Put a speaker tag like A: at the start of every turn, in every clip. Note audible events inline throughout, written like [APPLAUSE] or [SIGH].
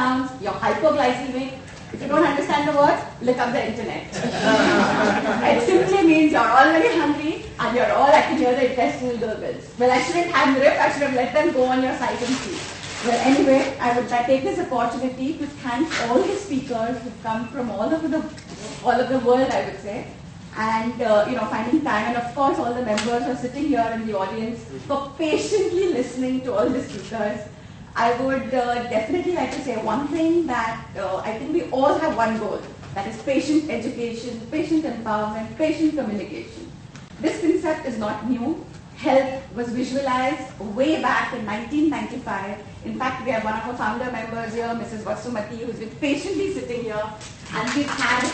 A: sounds, you're hypoglycemic. If you don't understand the words, look up the internet. [LAUGHS] it simply means you're all very hungry and you're all, I can hear the intestinal gurgles. Well, I shouldn't have grip, I should have let them go on your site and see. Well, anyway, I would take this opportunity to thank all the speakers who've come from all over the, all over the world, I would say, and uh, you know, finding time, and of course, all the members who are sitting here in the audience for patiently listening to all the speakers. I would uh, definitely like to say one thing that uh, I think we all have one goal, that is patient education, patient empowerment, patient communication. This concept is not new. Health was visualized way back in 1995. In fact, we have one of our founder members here, Mrs. Vasumati, who's been patiently sitting here. And we've had,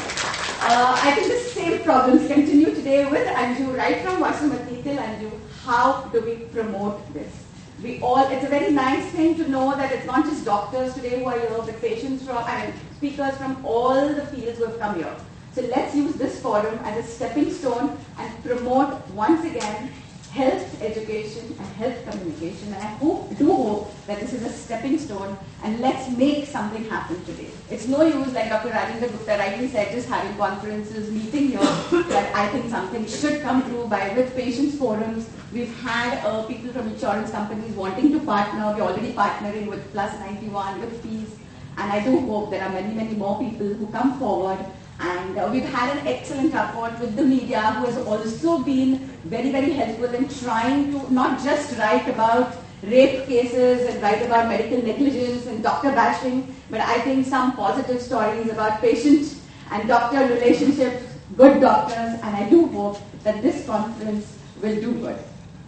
A: uh, I think the same problems continue today with Anju, right from Vasumati till Anju. How do we promote this? We all, it's a very nice thing to know that it's not just doctors today who are here, but patients from, I mean, speakers from all the fields who have come here. So let's use this forum as a stepping stone and promote once again health education and health communication. And I hope, do hope that this is a stepping stone and let's make something happen today. It's no use, like Dr. Rajendra Gupta rightly said, just having conferences, meeting here, but I think something should come through by with patients forums. We've had uh, people from insurance companies wanting to partner. We're already partnering with Plus 91, with Fees. And I do hope there are many, many more people who come forward and uh, we've had an excellent rapport with the media who has also been very, very helpful in trying to not just write about rape cases and write about medical negligence and doctor bashing, but I think some positive stories about patient and doctor relationships, good doctors, and I do hope that this conference will do good.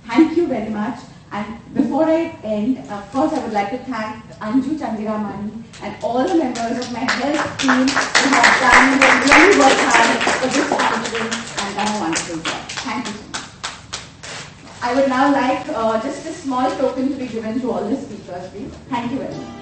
A: Thank you very much. And before I end, of course, I would like to thank Anju Chandiramani and all the members of my health team who have done really worked hard for this conference and done a wonderful job. Thank you so much. I would now like uh, just a small token to be given to all the speakers, please. Thank you very much.